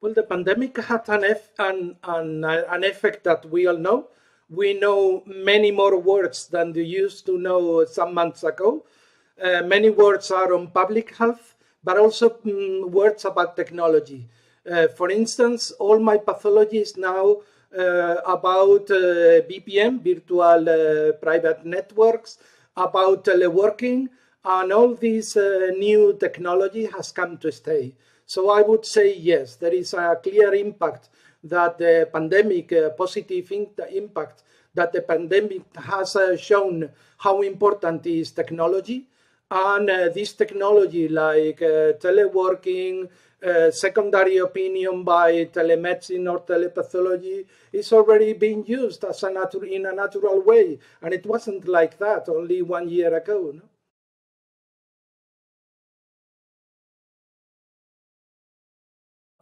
Well, the pandemic had an, an, an, an effect that we all know. We know many more words than we used to know some months ago. Uh, many words are on public health, but also mm, words about technology. Uh, for instance, all my pathology is now uh, about uh, VPN, virtual uh, private networks, about teleworking, and all this uh, new technology has come to stay. So I would say yes, there is a clear impact that the pandemic, uh, positive impact that the pandemic has uh, shown how important is technology. And uh, this technology like uh, teleworking, uh, secondary opinion by telemedicine or telepathology is already being used as a in a natural way. And it wasn't like that only one year ago. No?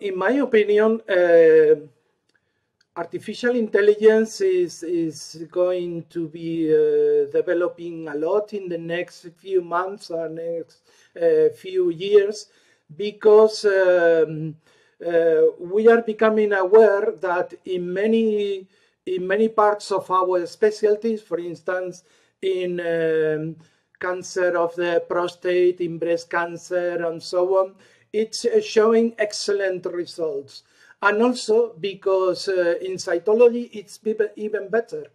In my opinion, uh, artificial intelligence is, is going to be uh, developing a lot in the next few months or next uh, few years because um, uh, we are becoming aware that in many in many parts of our specialties, for instance, in um, cancer of the prostate, in breast cancer, and so on, it's uh, showing excellent results. And also because uh, in cytology, it's even better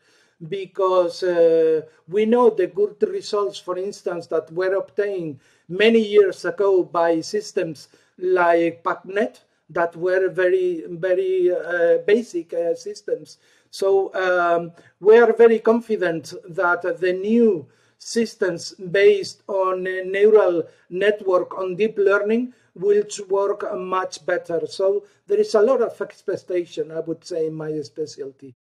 because uh, we know the good results, for instance, that were obtained many years ago by systems like PAPNET that were very, very uh, basic uh, systems. So um, we are very confident that the new systems based on neural network on deep learning will work much better. So there is a lot of expectation, I would say, in my specialty.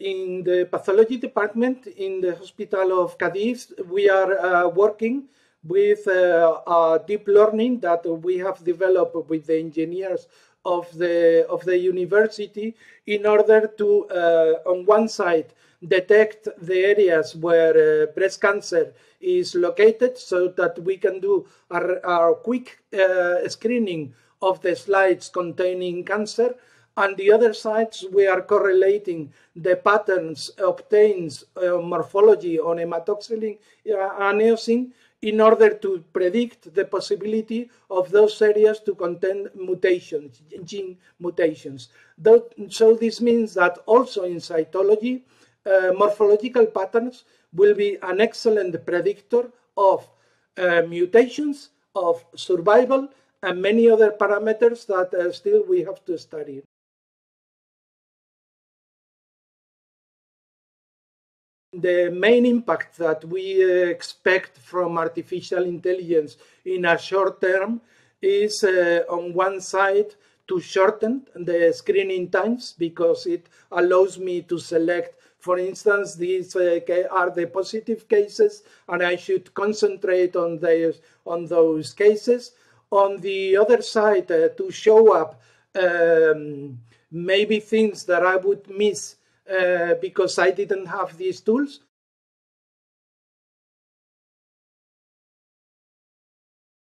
In the pathology department in the hospital of Cadiz, we are uh, working with uh, deep learning that we have developed with the engineers of the of the university in order to, uh, on one side, detect the areas where uh, breast cancer is located so that we can do our, our quick uh, screening of the slides containing cancer. On the other sides, we are correlating the patterns obtained uh, morphology on hematoxylin uh, and eosin in order to predict the possibility of those areas to contain mutations, gene mutations. So this means that also in cytology, uh, morphological patterns will be an excellent predictor of uh, mutations, of survival, and many other parameters that uh, still we have to study. The main impact that we expect from artificial intelligence in a short term is uh, on one side to shorten the screening times because it allows me to select for instance, these uh, are the positive cases, and I should concentrate on, those, on those cases. On the other side, uh, to show up um, maybe things that I would miss uh, because I didn't have these tools.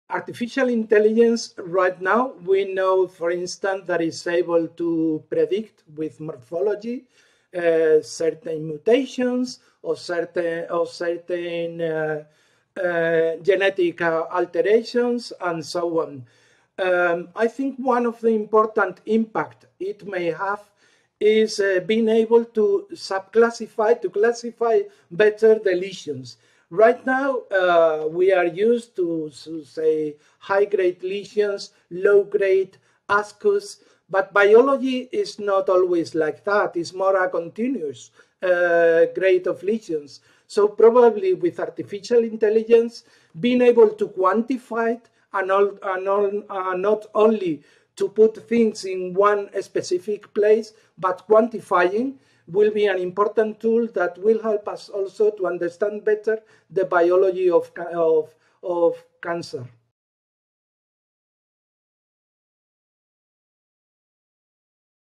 Artificial intelligence right now, we know, for instance, that it's able to predict with morphology uh, certain mutations or certain or certain uh, uh, genetic alterations and so on. Um, I think one of the important impact it may have is uh, being able to subclassify, to classify better the lesions. Right now, uh, we are used to, to say high-grade lesions, low-grade ASCUS, but biology is not always like that. It's more a continuous uh, grade of lesions. So probably with artificial intelligence, being able to quantify it and, all, and all, uh, not only to put things in one specific place, but quantifying will be an important tool that will help us also to understand better the biology of, of, of cancer.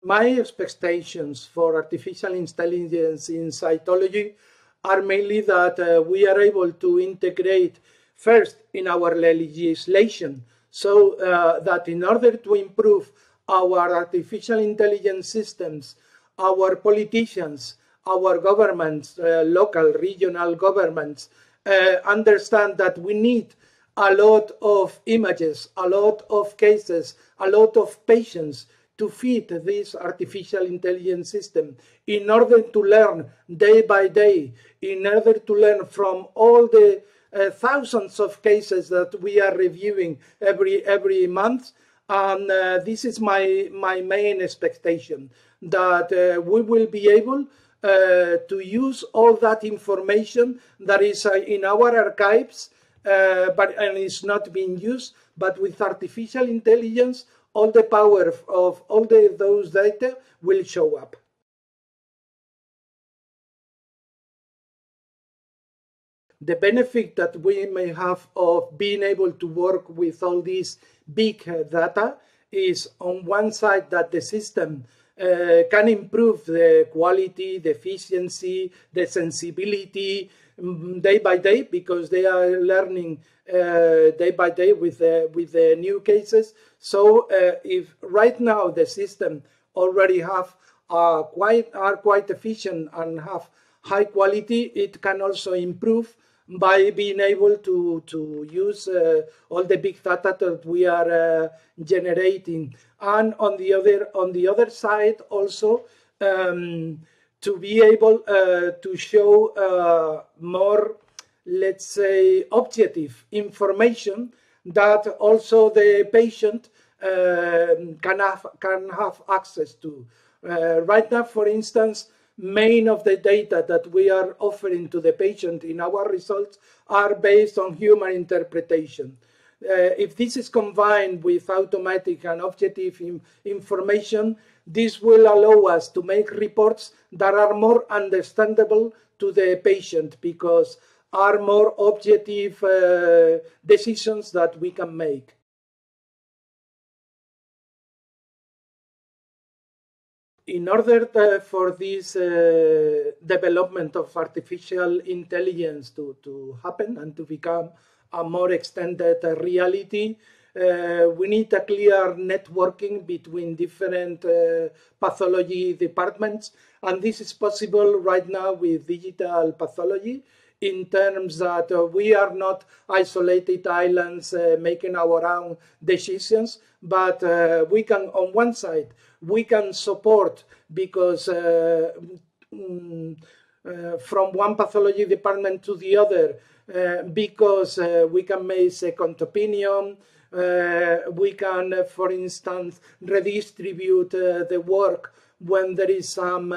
my expectations for artificial intelligence in cytology are mainly that uh, we are able to integrate First, in our legislation, so uh, that in order to improve our artificial intelligence systems, our politicians, our governments, uh, local, regional governments, uh, understand that we need a lot of images, a lot of cases, a lot of patients to feed this artificial intelligence system in order to learn day by day, in order to learn from all the uh, thousands of cases that we are reviewing every every month. And uh, this is my my main expectation that uh, we will be able uh, to use all that information that is uh, in our archives, uh, but and is not being used. But with artificial intelligence, all the power of, of all the, those data will show up. The benefit that we may have of being able to work with all these big data is on one side that the system uh, can improve the quality, the efficiency, the sensibility um, day by day because they are learning uh, day by day with the, with the new cases. So uh, if right now the system already have uh, quite are quite efficient and have high quality, it can also improve by being able to, to use uh, all the big data that we are uh, generating. And on the other, on the other side also, um, to be able uh, to show uh, more, let's say, objective information that also the patient um, can, have, can have access to. Uh, right now, for instance, main of the data that we are offering to the patient in our results are based on human interpretation. Uh, if this is combined with automatic and objective information, this will allow us to make reports that are more understandable to the patient because are more objective uh, decisions that we can make. In order to, for this uh, development of artificial intelligence to, to happen and to become a more extended uh, reality, uh, we need a clear networking between different uh, pathology departments. And this is possible right now with digital pathology in terms that uh, we are not isolated islands uh, making our own decisions, but we can, on one side, we can support because uh, mm, uh, from one pathology department to the other uh, because we can make second opinion, we can, for instance, redistribute the work when there is some,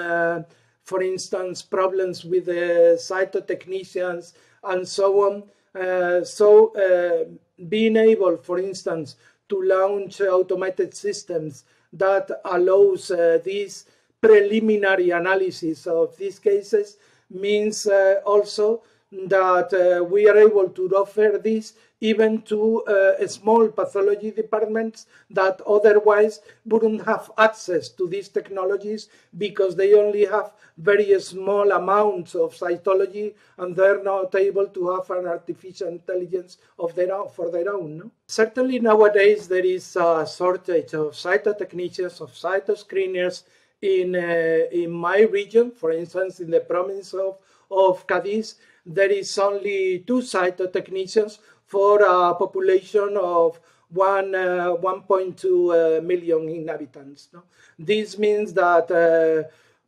for instance, problems with the cytotechnicians and so on. Uh, so uh, being able, for instance, to launch automated systems that allows uh, this preliminary analysis of these cases means uh, also that uh, we are able to offer this even to uh, small pathology departments that otherwise wouldn't have access to these technologies because they only have very small amounts of cytology and they're not able to have an artificial intelligence of their own, for their own. No? Certainly nowadays there is a shortage of cytotechnicians, of cytoscreeners in, uh, in my region, for instance, in the province of, of Cadiz, there is only two cytotechnicians for a population of one, uh, 1.2 uh, million inhabitants. No? This means that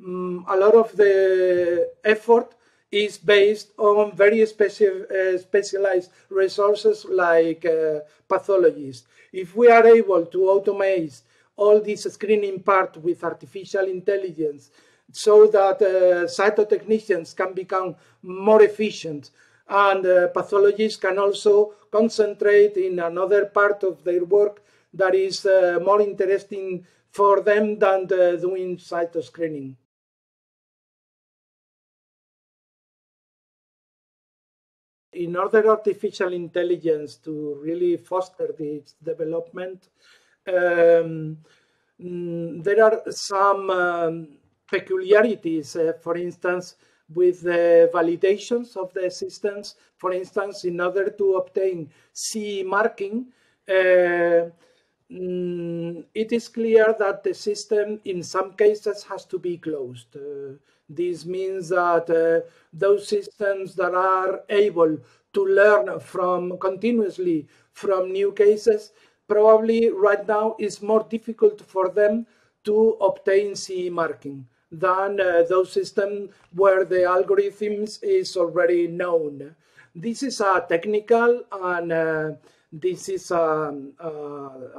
um, a lot of the effort is based on very speci uh, specialized resources like uh, pathologists. If we are able to automate all this screening part with artificial intelligence so that uh, cytotechnicians can become more efficient and uh, pathologists can also concentrate in another part of their work that is uh, more interesting for them than the, doing cytoscreening. In order artificial intelligence to really foster this development, um, mm, there are some um, peculiarities. Uh, for instance, with the validations of the systems. For instance, in order to obtain CE marking, uh, mm, it is clear that the system in some cases has to be closed. Uh, this means that uh, those systems that are able to learn from continuously from new cases probably right now is more difficult for them to obtain CE marking than uh, those systems where the algorithms is already known. This is a technical and uh, this is a, a,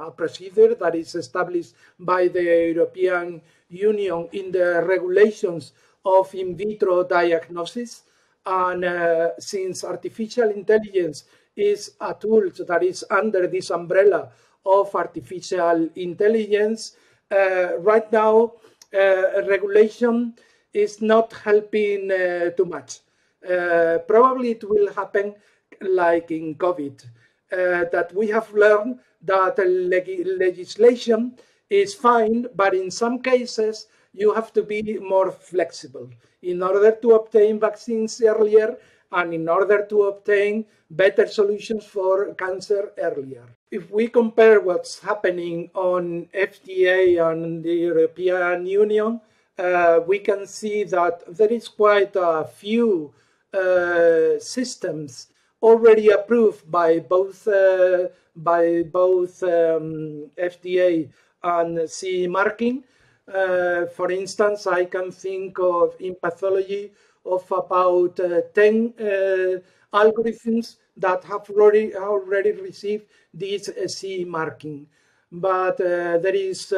a, procedure that is established by the European Union in the regulations of in vitro diagnosis. And uh, since artificial intelligence is a tool that is under this umbrella of artificial intelligence. Uh, right now, uh, regulation is not helping uh, too much. Uh, probably it will happen like in COVID, uh, that we have learned that leg legislation is fine, but in some cases, you have to be more flexible in order to obtain vaccines earlier and in order to obtain better solutions for cancer earlier. If we compare what's happening on FDA and the European Union, uh, we can see that there is quite a few uh, systems already approved by both uh, by both um, FDA and CE marking. Uh, for instance, I can think of in pathology of about uh, 10 uh, algorithms that have already, already received this CE marking. But uh, there is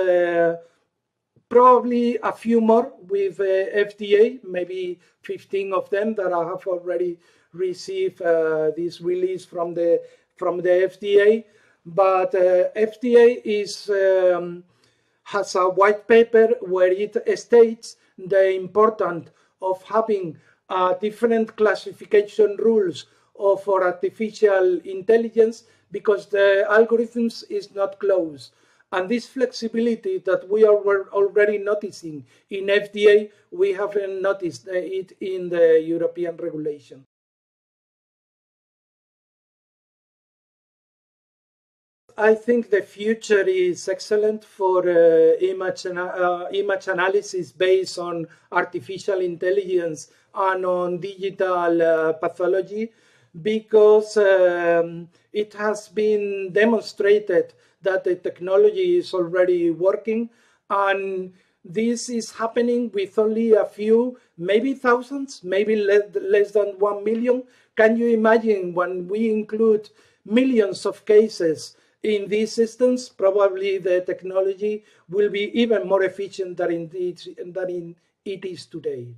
probably a few more with FDA, maybe 15 of them that have already received this release from the from the FDA. But uh, FDA is um, has a white paper where it states the importance of having uh, different classification rules for artificial intelligence because the algorithms is not closed. And this flexibility that we are already noticing in FDA, we haven't noticed it in the European regulation. I think the future is excellent for uh, image, uh, image analysis based on artificial intelligence and on digital uh, pathology because um, it has been demonstrated that the technology is already working and this is happening with only a few, maybe thousands, maybe less than one million. Can you imagine when we include millions of cases in these systems, probably the technology will be even more efficient than, than it is today.